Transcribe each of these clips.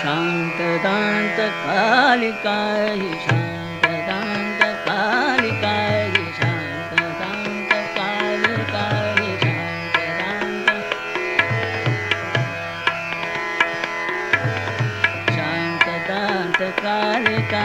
शकालका शतकालिका शत कन्तकालका शा शान्तकालका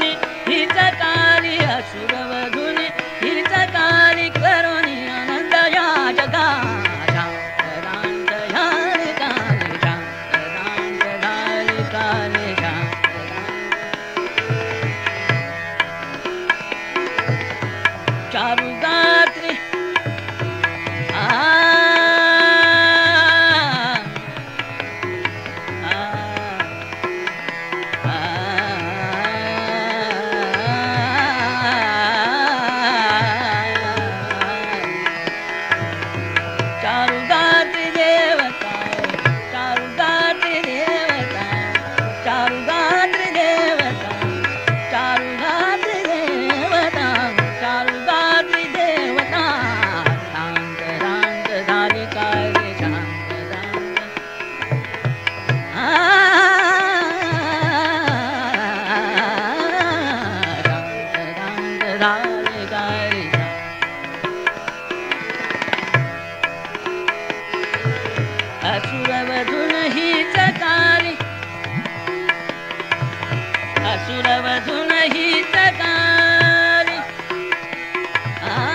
असुरवधून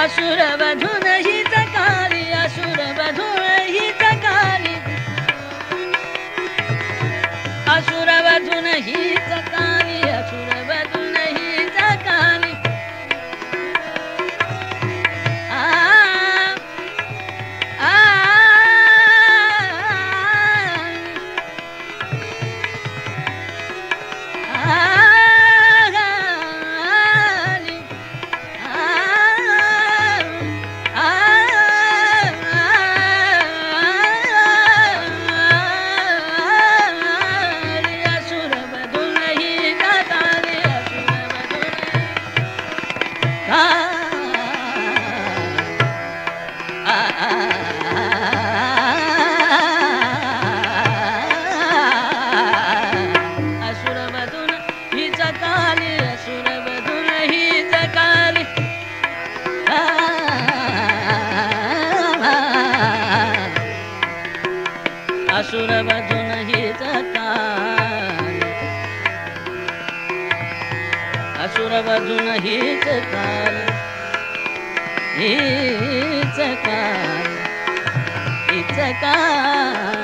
असुरवधून असुर ही हीच काल ही चकाली असुरवधून ही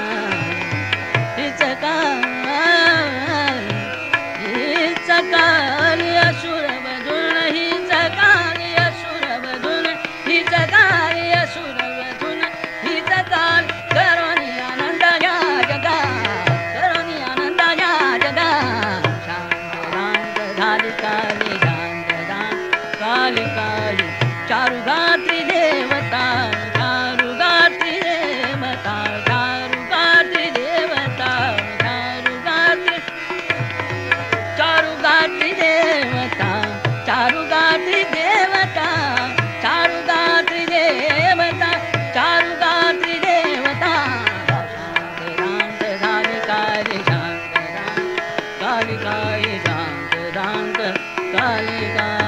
कालिका